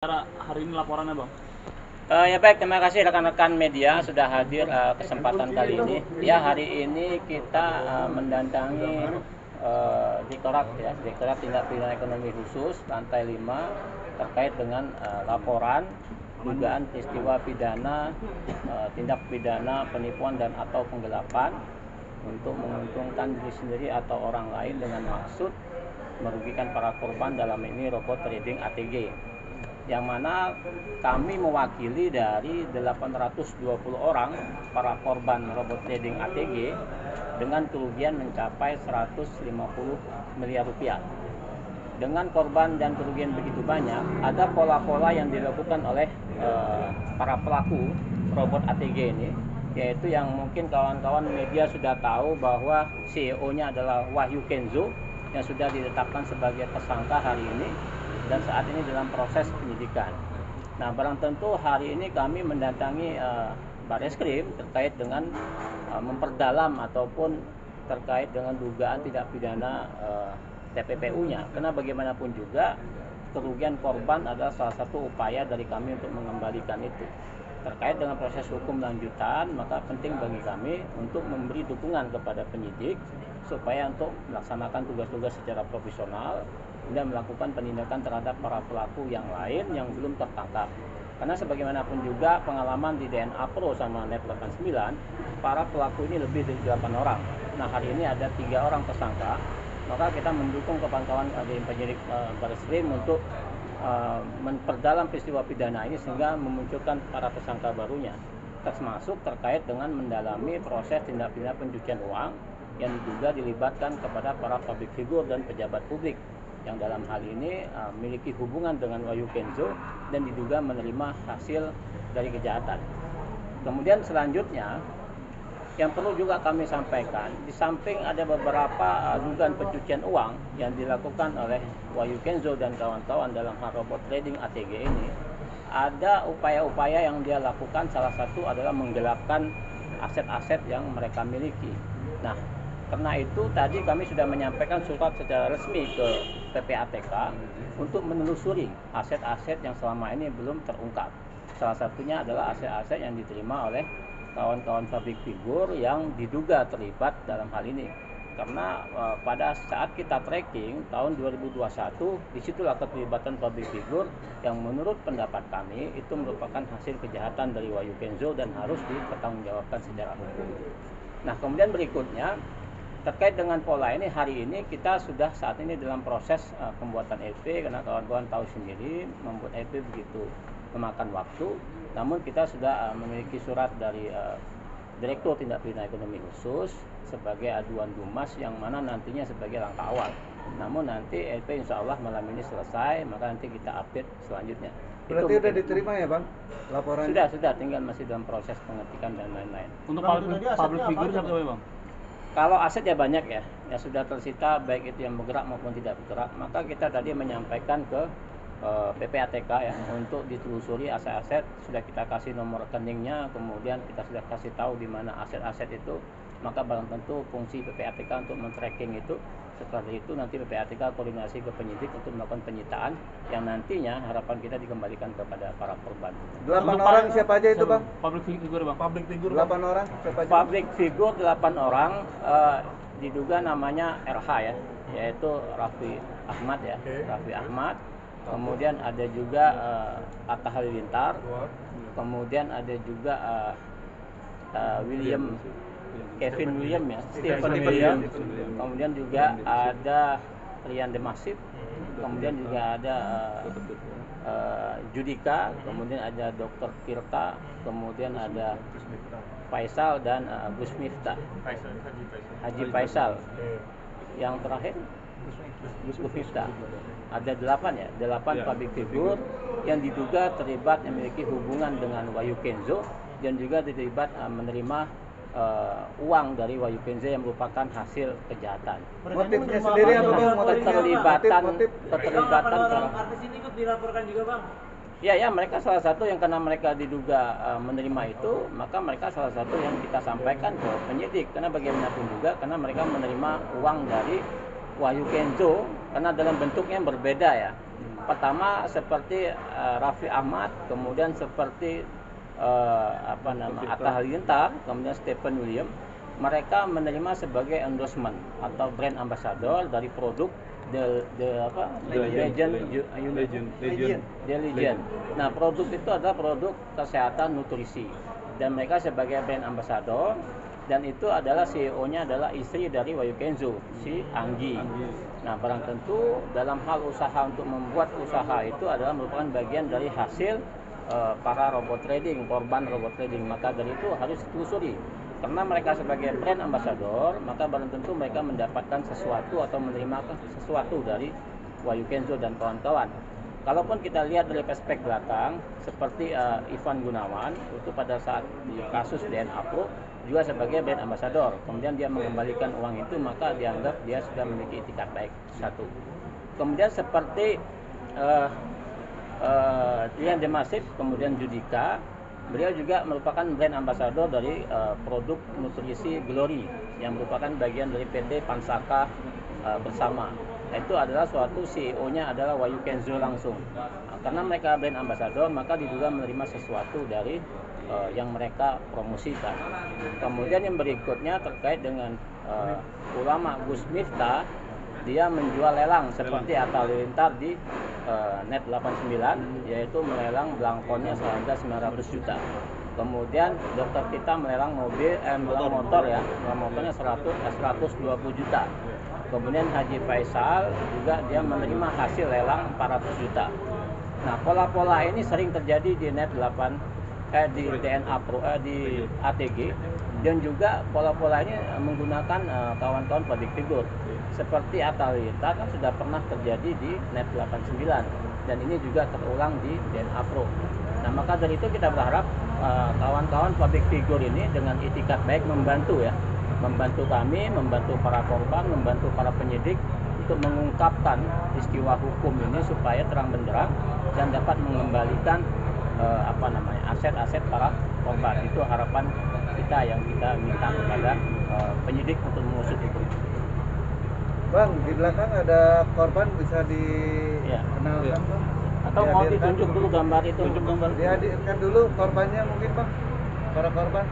Hari ini laporannya bang? Eh, ya baik, terima kasih rekan-rekan media sudah hadir eh, kesempatan kali ini. Ya hari ini kita eh, mendatangi eh, Direktorat ya, Direktorat Tindak Pidana Ekonomi Khusus lantai 5 terkait dengan eh, laporan dugaan peristiwa pidana eh, tindak pidana penipuan dan atau penggelapan untuk menguntungkan diri sendiri atau orang lain dengan maksud merugikan para korban dalam ini robot trading ATG yang mana kami mewakili dari 820 orang para korban robot trading ATG dengan kerugian mencapai 150 miliar rupiah. Dengan korban dan kerugian begitu banyak, ada pola-pola yang dilakukan oleh eh, para pelaku robot ATG ini, yaitu yang mungkin kawan-kawan media sudah tahu bahwa CEO-nya adalah Wahyu Kenzo yang sudah ditetapkan sebagai tersangka hari ini dan saat ini dalam proses penyidikan. Nah, barang tentu hari ini kami mendatangi uh, Bareskrim terkait dengan uh, memperdalam ataupun terkait dengan dugaan tidak pidana uh, TPPU-nya. Karena bagaimanapun juga kerugian korban adalah salah satu upaya dari kami untuk mengembalikan itu. Terkait dengan proses hukum lanjutan, maka penting bagi kami untuk memberi dukungan kepada penyidik supaya untuk melaksanakan tugas-tugas secara profesional dan melakukan penindakan terhadap para pelaku yang lain yang belum tertangkap. Karena sebagaimanapun juga pengalaman di DNA Pro sama Net 89, para pelaku ini lebih dari 8 orang. Nah hari ini ada tiga orang tersangka, maka kita mendukung kawan-kawan dari penyidik uh, Baris Krim untuk uh, memperdalam peristiwa pidana ini sehingga memunculkan para tersangka barunya termasuk terkait dengan mendalami proses tindak pidana pencucian uang yang diduga dilibatkan kepada para public figure dan pejabat publik yang dalam hal ini uh, memiliki hubungan dengan Wayu Kenzo dan diduga menerima hasil dari kejahatan. Kemudian selanjutnya yang perlu juga kami sampaikan, di samping ada beberapa uh, dugaan pencucian uang yang dilakukan oleh Wayu Kenzo dan kawan-kawan dalam hal robot trading ATG ini, ada upaya-upaya yang dia lakukan salah satu adalah menggelapkan aset-aset yang mereka miliki. Nah, karena itu tadi kami sudah menyampaikan surat secara resmi ke PPATK untuk menelusuri aset-aset yang selama ini belum terungkap. Salah satunya adalah aset-aset yang diterima oleh kawan-kawan public figure yang diduga terlibat dalam hal ini. Karena uh, pada saat kita tracking tahun 2021 di situlah keterlibatan public figure yang menurut pendapat kami itu merupakan hasil kejahatan dari Wayu Kenzo dan harus dipertanggungjawabkan secara hukum. Nah kemudian berikutnya terkait dengan pola ini hari ini kita sudah saat ini dalam proses uh, pembuatan LP karena kawan-kawan tahu sendiri membuat LP begitu memakan waktu namun kita sudah uh, memiliki surat dari uh, Direktur Tindak Pidana Ekonomi Khusus sebagai aduan Dumas yang mana nantinya sebagai langkah awal namun nanti LP insya Allah malam ini selesai maka nanti kita update selanjutnya Berarti sudah diterima ya bang laporan? Sudah, sudah tinggal masih dalam proses pengetikan dan lain-lain. Untuk public, public figure siapa ya bang? Kalau aset ya banyak ya, ya sudah tersita baik itu yang bergerak maupun tidak bergerak. Maka kita tadi menyampaikan ke uh, PPATK ya untuk ditelusuri aset-aset sudah kita kasih nomor rekeningnya, kemudian kita sudah kasih tahu di mana aset-aset itu. Maka barang tentu fungsi PPATK untuk men-tracking itu setelah itu nanti PPATK koordinasi ke penyidik untuk melakukan penyitaan yang nantinya harapan kita dikembalikan kepada para korban. Delapan orang siapa aja itu bang? Public figure bang. Public figure. Delapan orang siapa aja? Public figure delapan orang uh, diduga namanya RH ya, yaitu Raffi Ahmad ya, Raffi Ahmad. Kemudian ada juga uh, Atta Halilintar. Kemudian ada juga uh, uh, William Kevin William ya, Stephen William. Kemudian juga ada Rian Demasif. Kemudian juga ada uh, uh, Judika, kemudian ada Dr. Tirta, kemudian ada Faisal dan uh, Gus Miftah. Haji Faisal. Yang terakhir Gus Miftah. Ada delapan ya, delapan public figure yang diduga terlibat memiliki hubungan dengan Wayu Kenzo dan juga terlibat uh, menerima uh, uang dari Wayu Kenzo yang merupakan hasil kejahatan. Motifnya sendiri apa bang? Keterlibatan, Motif, motif. keterlibatan. Orang artis ini ikut dilaporkan juga bang. Ya ya mereka salah satu yang karena mereka diduga uh, menerima itu maka mereka salah satu yang kita sampaikan ke penyidik karena bagaimanapun juga karena mereka menerima uang dari Wahyu Kenzo karena dalam bentuknya yang berbeda ya. Pertama seperti eh, Raffi Ahmad, kemudian seperti eh, apa nama Atta Halilintar, kemudian Stephen William, mereka menerima sebagai endorsement atau brand ambassador dari produk the, the apa? The legend, Ju- Legend, legend. The Legend. Nah, produk itu adalah produk kesehatan nutrisi. Dan mereka sebagai brand ambassador dan itu adalah CEO-nya adalah istri dari Wayu Kenzo, si Anggi. Nah, barang tentu dalam hal usaha untuk membuat usaha itu adalah merupakan bagian dari hasil eh, para robot trading, korban robot trading. Maka dari itu harus ditelusuri. Karena mereka sebagai brand ambassador, maka barang tentu mereka mendapatkan sesuatu atau menerima sesuatu dari Wayu Kenzo dan kawan-kawan. Kalaupun kita lihat dari perspektif belakang, seperti eh, Ivan Gunawan, itu pada saat kasus DNA Pro juga sebagai brand ambassador. Kemudian dia mengembalikan uang itu, maka dianggap dia sudah memiliki itikat baik satu. Kemudian seperti eh, eh, Dian Demasif, kemudian Judika, beliau juga merupakan brand ambassador dari eh, produk nutrisi Glory yang merupakan bagian dari PT Pansaka eh, bersama. Itu adalah suatu CEO-nya adalah Wayu Kenzo langsung. Nah, karena mereka brand ambassador, maka diduga menerima sesuatu dari eh, yang mereka promosikan. Kemudian yang berikutnya terkait dengan eh, ulama Gus Miftah, dia menjual lelang seperti Atta Halilintar di eh, Net 89 yaitu melelang belangkonnya seharga 900 juta. Kemudian dokter kita melelang mobil eh melelang motor. ya, melelang motornya 100 eh, 120 juta. Kemudian Haji Faisal juga dia menerima hasil lelang 400 juta. Nah, pola-pola ini sering terjadi di Net 8 eh di DNA Pro eh, di ATG dan juga pola-pola ini eh, menggunakan eh, kawan-kawan public figure seperti Atta Halilintar kan sudah pernah terjadi di Net 89 dan ini juga terulang di DNA Pro. Nah maka dari itu kita berharap eh, kawan-kawan public figure ini dengan itikat baik membantu ya, membantu kami, membantu para korban, membantu para penyidik untuk mengungkapkan peristiwa hukum ini supaya terang benderang dan dapat mengembalikan eh, apa namanya aset-aset para korban itu harapan kita yang kita minta kepada eh, penyidik untuk mengusut itu. Bang, di belakang ada korban bisa Iya. dikenalkan bang? Atau mau Dihadirkan? ditunjuk dulu gambar itu? Tunjuk gambar. Dihadirkan dulu korbannya mungkin bang, para korban.